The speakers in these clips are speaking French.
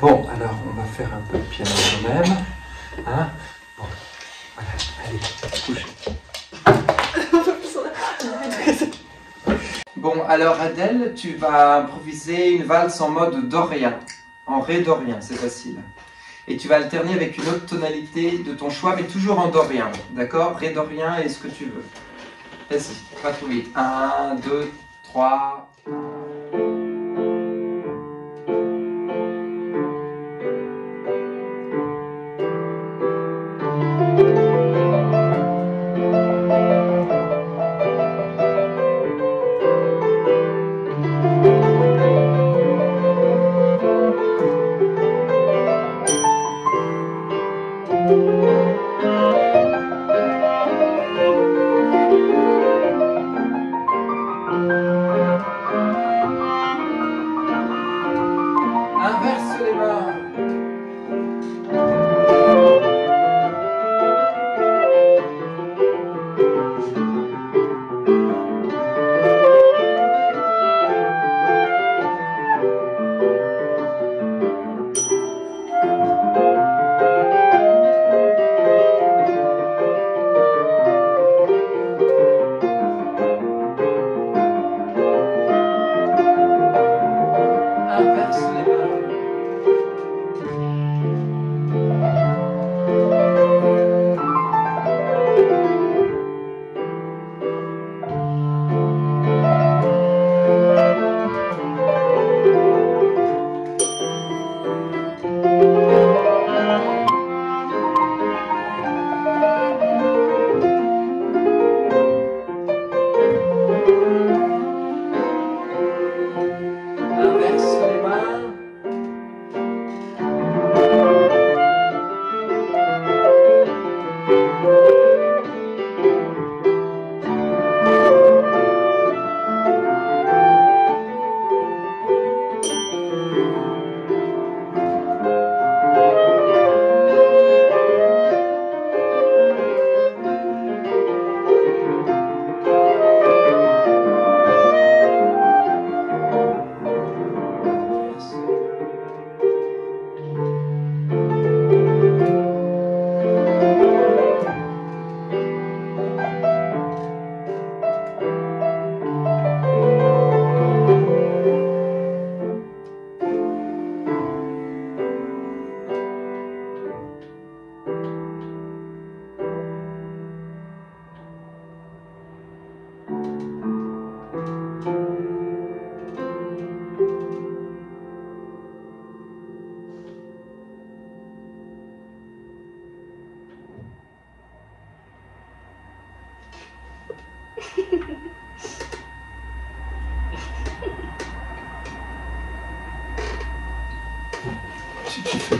Bon, alors on va faire un peu de piano quand même. Hein bon, voilà, allez, couche. Bon, alors Adèle, tu vas improviser une valse en mode dorien, en ré dorien, c'est facile. Et tu vas alterner avec une autre tonalité de ton choix, mais toujours en dorien, d'accord? Ré dorien et ce que tu veux. Vas-y, pas trop vite. 1, 2, 3.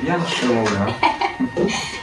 Yeah, ci?